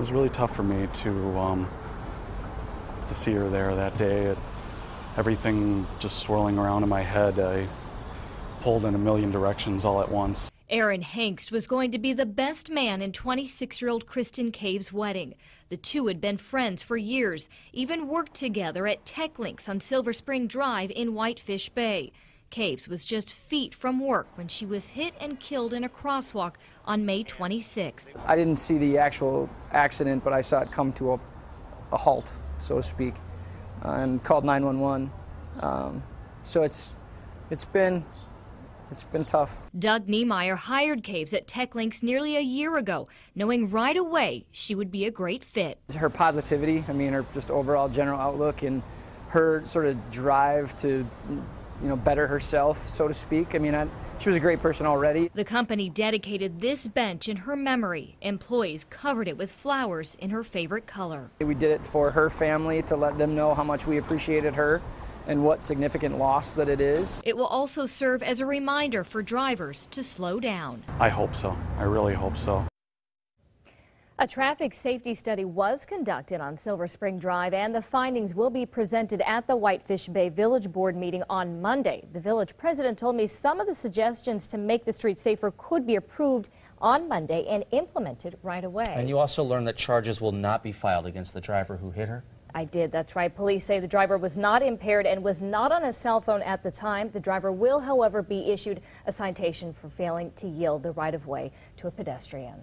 was really tough for me to um, to see her there that day. It, everything just swirling around in my head. I pulled in a million directions all at once. Aaron Hengst was going to be the best man in 26-year-old Kristen Caves' wedding. The two had been friends for years, even worked together at Tech Links on Silver Spring Drive in Whitefish Bay. Caves was just feet from work when she was hit and killed in a crosswalk on May 26. I didn't see the actual accident, but I saw it come to a, a halt, so to speak, uh, and called 911. Um, so it's it's been it's been tough. Doug Niemeyer hired Caves at TechLinks nearly a year ago, knowing right away she would be a great fit. Her positivity, I mean, her just overall general outlook and her sort of drive to, you know, better herself, so to speak. I mean, I, she was a great person already. The company dedicated this bench in her memory. Employees covered it with flowers in her favorite color. We did it for her family to let them know how much we appreciated her and what significant loss that it is. It will also serve as a reminder for drivers to slow down. I hope so. I really hope so. A traffic safety study was conducted on Silver Spring Drive, and the findings will be presented at the Whitefish Bay Village Board meeting on Monday. The village president told me some of the suggestions to make the street safer could be approved on Monday and implemented right away. And you also learned that charges will not be filed against the driver who hit her? I did, that's right. Police say the driver was not impaired and was not on a cell phone at the time. The driver will, however, be issued a citation for failing to yield the right-of-way to a pedestrian.